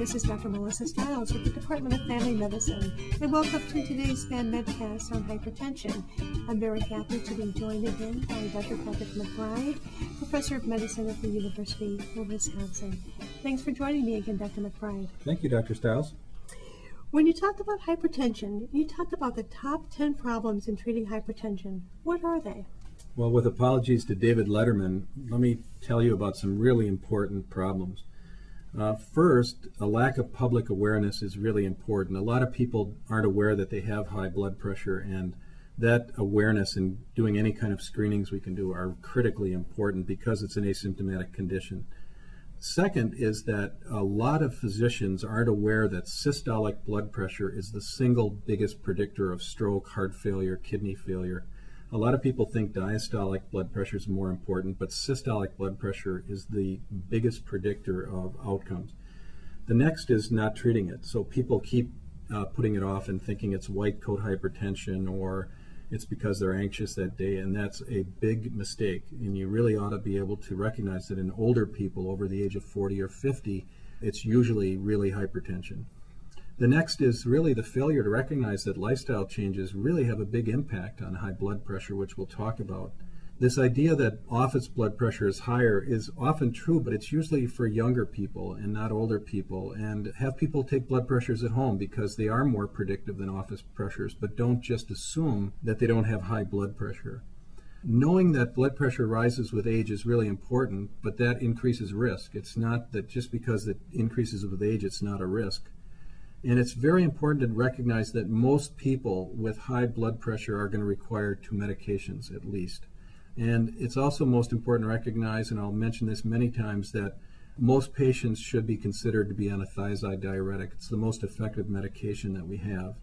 This is Dr. Melissa Stiles with the Department of Family Medicine, and welcome to today's Fan Medcast on hypertension. I'm very happy to be joined again by Dr. Patrick McBride, Professor of Medicine at the University of Wisconsin. Thanks for joining me again, Dr. McBride. Thank you, Dr. Stiles. When you talked about hypertension, you talked about the top 10 problems in treating hypertension. What are they? Well, with apologies to David Letterman, let me tell you about some really important problems. Uh, first, a lack of public awareness is really important. A lot of people aren't aware that they have high blood pressure, and that awareness and doing any kind of screenings we can do are critically important because it's an asymptomatic condition. Second is that a lot of physicians aren't aware that systolic blood pressure is the single biggest predictor of stroke, heart failure, kidney failure. A lot of people think diastolic blood pressure is more important, but systolic blood pressure is the biggest predictor of outcomes. The next is not treating it. So people keep uh, putting it off and thinking it's white coat hypertension or it's because they're anxious that day, and that's a big mistake. And you really ought to be able to recognize that in older people over the age of 40 or 50, it's usually really hypertension. The next is really the failure to recognize that lifestyle changes really have a big impact on high blood pressure, which we'll talk about this idea that office blood pressure is higher is often true, but it's usually for younger people and not older people. And have people take blood pressures at home because they are more predictive than office pressures, but don't just assume that they don't have high blood pressure. Knowing that blood pressure rises with age is really important, but that increases risk. It's not that just because it increases with age, it's not a risk. And it's very important to recognize that most people with high blood pressure are going to require two medications at least. And it's also most important to recognize, and I'll mention this many times, that most patients should be considered to be on a thiazide diuretic. It's the most effective medication that we have,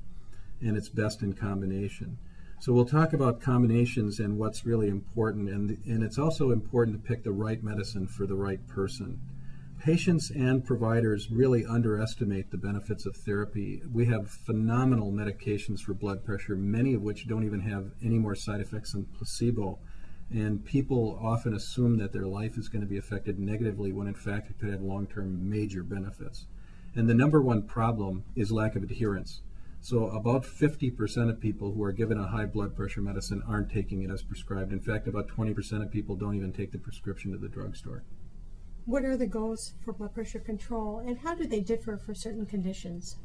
and it's best in combination. So we'll talk about combinations and what's really important, and, and it's also important to pick the right medicine for the right person. Patients and providers really underestimate the benefits of therapy. We have phenomenal medications for blood pressure, many of which don't even have any more side effects than placebo. And people often assume that their life is going to be affected negatively when in fact it could have long term major benefits. And the number one problem is lack of adherence. So, about 50% of people who are given a high blood pressure medicine aren't taking it as prescribed. In fact, about 20% of people don't even take the prescription to the drugstore. What are the goals for blood pressure control, and how do they differ for certain conditions?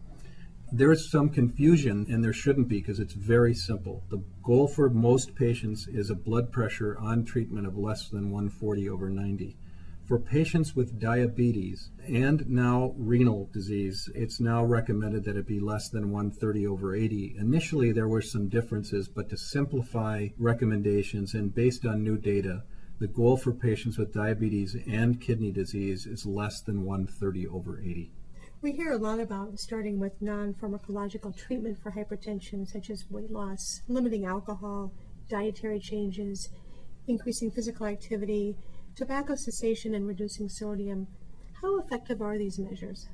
There is some confusion, and there shouldn't be because it's very simple. The goal for most patients is a blood pressure on treatment of less than 140 over 90. For patients with diabetes and now renal disease, it's now recommended that it be less than 130 over 80. Initially, there were some differences, but to simplify recommendations and based on new data, the goal for patients with diabetes and kidney disease is less than 130 over 80. We hear a lot about starting with non pharmacological treatment for hypertension, such as weight loss, limiting alcohol, dietary changes, increasing physical activity, tobacco cessation, and reducing sodium. How effective are these measures?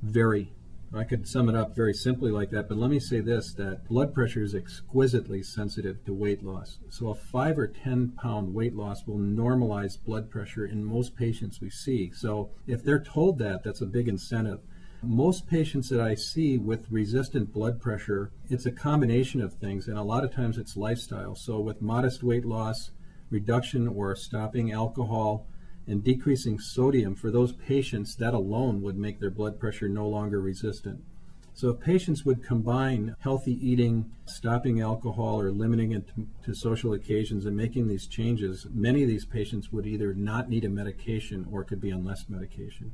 Very. I could sum it up very simply like that, but let me say this that blood pressure is exquisitely sensitive to weight loss. So, a 5 or 10 pound weight loss will normalize blood pressure in most patients we see. So, if they're told that, that's a big incentive. Most patients that I see with resistant blood pressure, it's a combination of things, and a lot of times it's lifestyle. So, with modest weight loss, reduction or stopping alcohol, and decreasing sodium, for those patients, that alone would make their blood pressure no longer resistant. So, if patients would combine healthy eating, stopping alcohol, or limiting it to, social occasions and making these changes, many of these patients would either not need a medication or could be on less medication.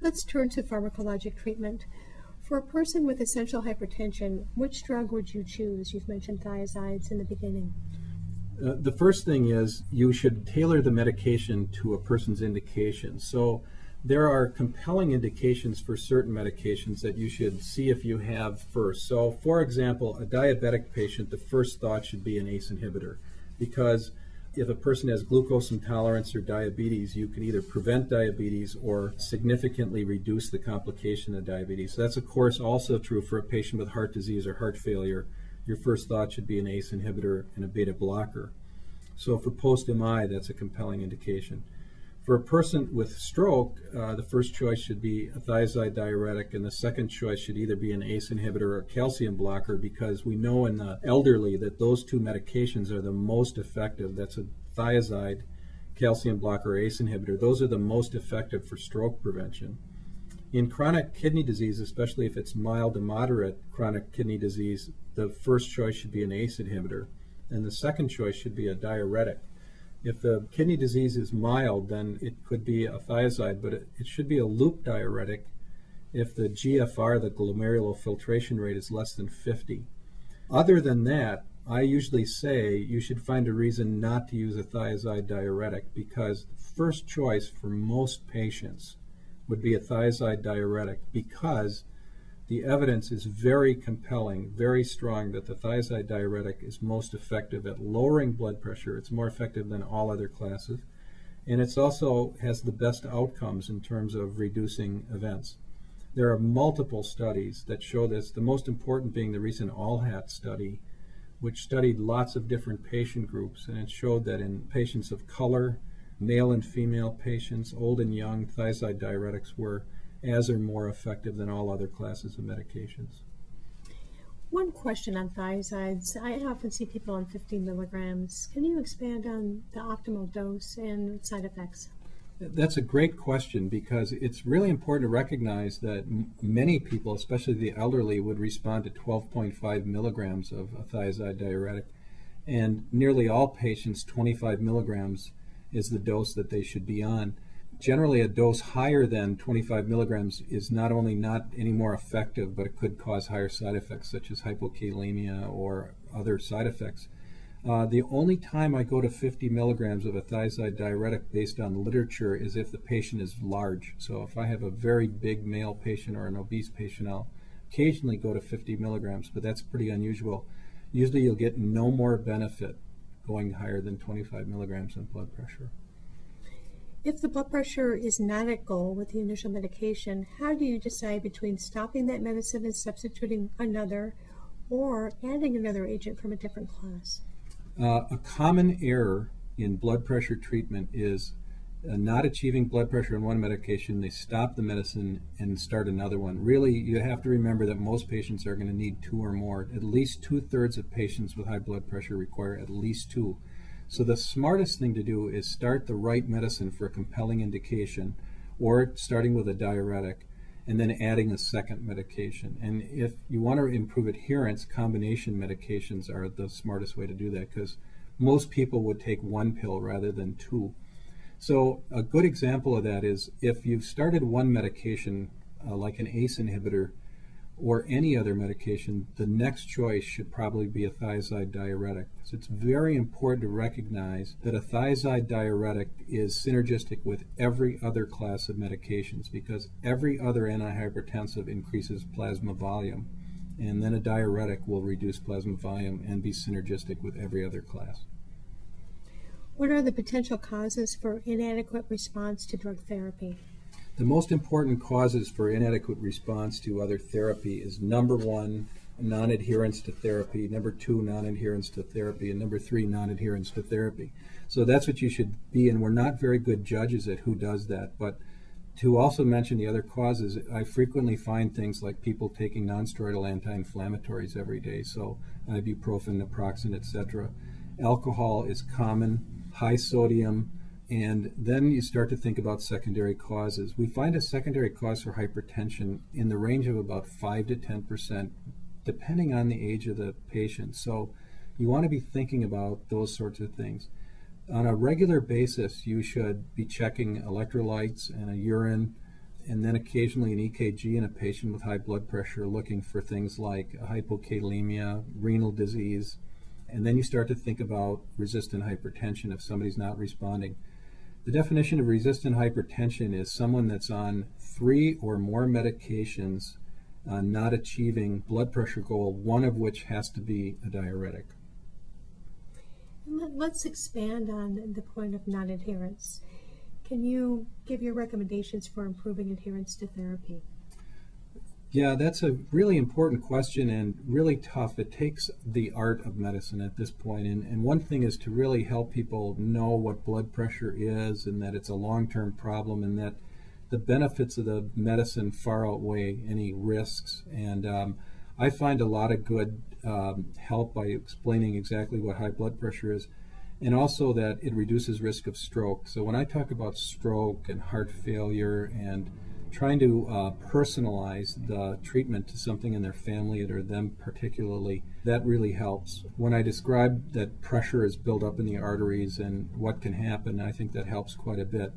Let's turn to pharmacologic treatment. For a person with essential hypertension, which drug would you choose? You've mentioned thiazides in the beginning. Uh, the first thing is you should tailor the medication to a person's indication. So there are compelling indications for certain medications that you should see if you have first. So, for example, a diabetic patient, the first thought should be an ACE inhibitor because if a person has glucose intolerance or diabetes, you can either prevent diabetes or significantly reduce the complication of diabetes. So that's, of course, also true for a patient with heart disease or heart failure. Your first thought should be an ACE inhibitor and a beta blocker. So for post MI, that's a compelling indication. For a person with stroke, uh, the first choice should be a thiazide diuretic, and the second choice should either be an ACE inhibitor or a calcium blocker because we know in the elderly that those two medications are the most effective. That's a thiazide, calcium blocker, ACE inhibitor. Those are the most effective for stroke prevention. In chronic kidney disease, especially if it's mild to moderate chronic kidney disease, the first choice should be an ACE inhibitor, and the second choice should be a diuretic. If the kidney disease is mild, then it could be a thiazide, but it, it should be a loop diuretic if the GFR, the glomerular filtration rate, is less than 50. Other than that, I usually say you should find a reason not to use a thiazide diuretic because the first choice for most patients would be a thiazide diuretic because the evidence is very compelling, very strong that the thiazide diuretic is most effective at lowering blood pressure. It's more effective than all other classes. And it also has the best outcomes in terms of reducing events. There are multiple studies that show this, the most important being the recent ALLHAT study, which studied lots of different patient groups, and it showed that in patients of color, male and female patients, old and young, thiazide diuretics were as or more effective than all other classes of medications. One question on thiazides. I often see people on 50 milligrams. Can you expand on the optimal dose and side effects? That's a great question because it's really important to recognize that m- many people, especially the elderly, would respond to 12.5 milligrams of a thiazide diuretic, and nearly all patients, 25 milligrams is the dose that they should be on generally a dose higher than 25 milligrams is not only not any more effective, but it could cause higher side effects such as hypokalemia or other side effects. Uh, the only time I go to 50 milligrams of a thiazide diuretic based on literature is if the patient is large. So if I have a very big male patient or an obese patient, I'll occasionally go to 50 milligrams, but that's pretty unusual. Usually you'll get no more benefit going higher than 25 milligrams in blood pressure. If the blood pressure is not at goal with the initial medication, how do you decide between stopping that medicine and substituting another or adding another agent from a different class? Uh, a common error in blood pressure treatment is uh, not achieving blood pressure in one medication, they stop the medicine and start another one. Really, you have to remember that most patients are going to need two or more. At least two thirds of patients with high blood pressure require at least two. So the smartest thing to do is start the right medicine for a compelling indication or starting with a diuretic and then adding a second medication. And if you want to improve adherence, combination medications are the smartest way to do that because most people would take one pill rather than two. So a good example of that is if you've started one medication, uh, like an ACE inhibitor, or any other medication, the next choice should probably be a thiazide diuretic. So it's very important to recognize that a thiazide diuretic is synergistic with every other class of medications because every other antihypertensive increases plasma volume, and then a diuretic will reduce plasma volume and be synergistic with every other class. What are the potential causes for inadequate response to drug therapy? The most important causes for inadequate response to other therapy is number one, non adherence to therapy, number two, non adherence to therapy, and number three, non adherence to therapy. So that's what you should be, and we're not very good judges at who does that. But to also mention the other causes, I frequently find things like people taking nonsteroidal anti-inflammatories every day, so ibuprofen, naproxen, etc. Alcohol is common, high sodium, and then you start to think about secondary causes. We find a secondary cause for hypertension in the range of about 5 to 10%, depending on the age of the patient. So you want to be thinking about those sorts of things. On a regular basis, you should be checking electrolytes and a urine, and then occasionally an EKG in a patient with high blood pressure, looking for things like hypokalemia, renal disease, and then you start to think about resistant hypertension if somebody's not responding. The definition of resistant hypertension is someone that's on three or more medications uh, not achieving blood pressure goal, one of which has to be a diuretic. Let's expand on the point of non adherence. Can you give your recommendations for improving adherence to therapy? Yeah, that's a really important question and really tough. It takes the art of medicine at this point. And, and one thing is to really help people know what blood pressure is and that it's a long term problem and that the benefits of the medicine far outweigh any risks. And um, I find a lot of good um, help by explaining exactly what high blood pressure is and also that it reduces risk of stroke. So when I talk about stroke and heart failure and trying to uh, personalize the treatment to something in their family or them particularly, that really helps. When I describe that pressure is built up in the arteries and what can happen, I think that helps quite a bit.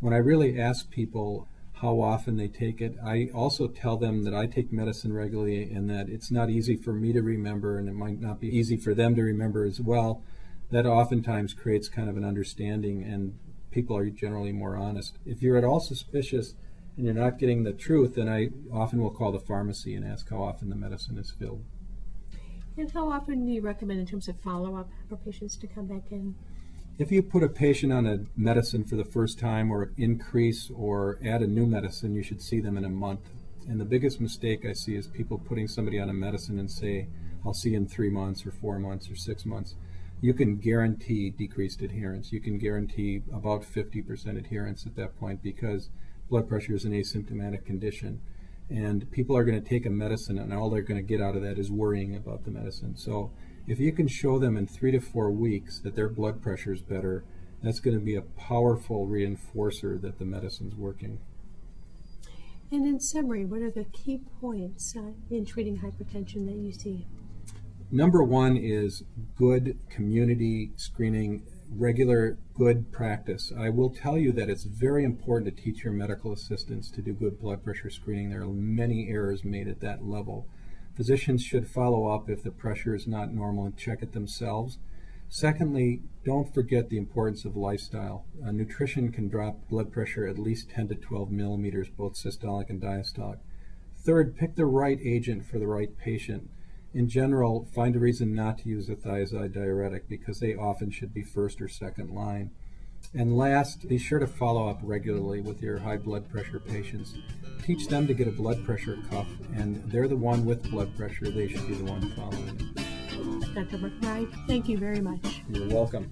When I really ask people how often they take it, I also tell them that I take medicine regularly and that it's not easy for me to remember and it might not be easy for them to remember as well. That oftentimes creates kind of an understanding and people are generally more honest. If you're at all suspicious, and you're not getting the truth, then I often will call the pharmacy and ask how often the medicine is filled. And how often do you recommend in terms of follow up for patients to come back in? If you put a patient on a medicine for the first time or increase or add a new medicine, you should see them in a month. And the biggest mistake I see is people putting somebody on a medicine and say, I'll see you in three months or four months or six months. You can guarantee decreased adherence. You can guarantee about 50% adherence at that point because blood pressure is an asymptomatic condition. And people are going to take a medicine, and all they're going to get out of that is worrying about the medicine. So, if you can show them in three to four weeks that their blood pressure is better, that's going to be a powerful reinforcer that the medicine's working. And in summary, what are the key points uh, in treating hypertension that you see? Number one is good community screening regular good practice. I will tell you that it's very important to teach your medical assistants to do good blood pressure screening. There are many errors made at that level. Physicians should follow up if the pressure is not normal and check it themselves. Secondly, don't forget the importance of lifestyle. Uh, nutrition can drop blood pressure at least 10 to 12 millimeters, both systolic and diastolic. Third, pick the right agent for the right patient in general, find a reason not to use a thiazide diuretic because they often should be first or second line. And last, be sure to follow up regularly with your high blood pressure patients. Teach them to get a blood pressure cuff, and they're the one with blood pressure. They should be the one following. Dr. McBride, thank you very much. You're welcome.